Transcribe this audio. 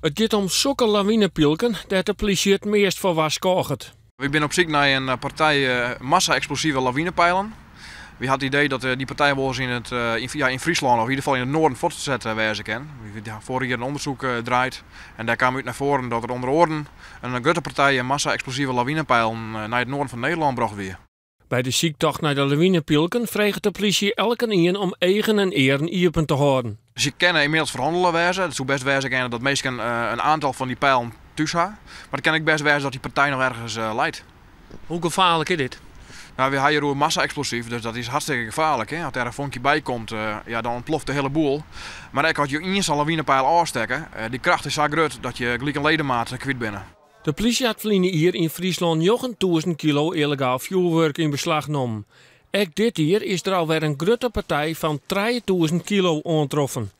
Het gaat om zulke lawinepilken dat de politie het meest voor was kocht. We zijn op zoek naar een eh, partij uh, massa-explosieve lawinepijlen. We hadden het idee dat uh, die partij wel eens in, het, in, ja, in Friesland of in ieder geval in het noorden voortgezet uh, wezen kan. We hebben vorig jaar een onderzoek draait en daar kwam uit naar voren dat er onder orde een grote partij massa-explosieve lawinepijlen naar het noorden van Nederland bracht weer. Bij de ziektocht naar de lawinepilken vreeg de politie elke een om eigen en eren iepen te houden. Ze kennen inmiddels verhandelen wijzen. Het zou best wijzen dat meestal een aantal van die pijlen thuis Maar het kan ik best wijzen dat die partij nog ergens leidt. Hoe gevaarlijk is dit? Nou, we hebben hier massa-explosief, dus dat is hartstikke gevaarlijk. Hè? Als er een vonkje bij komt, uh, ja, dan ontploft de hele boel. Maar ik had je eens een lawinepijl afsteken. Uh, die kracht is zo groot dat je gelijk een ledemaat kwijt binnen. De politie had hier in Friesland 1000 kilo illegaal vuurwerk in beslag genomen. Ook dit hier is er alweer een grote partij van 3000 kilo aantroffen.